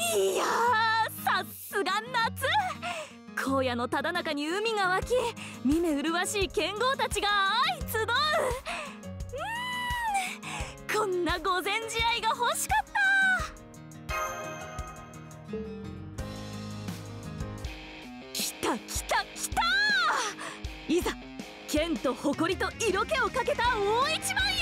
いやさすが夏。荒野のただ中に海が湧き見目麗しい剣豪たちが相集うう。んこんな御前試合が欲しかった。来た来た来た。いざ剣と誇りと色気をかけた大一番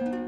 う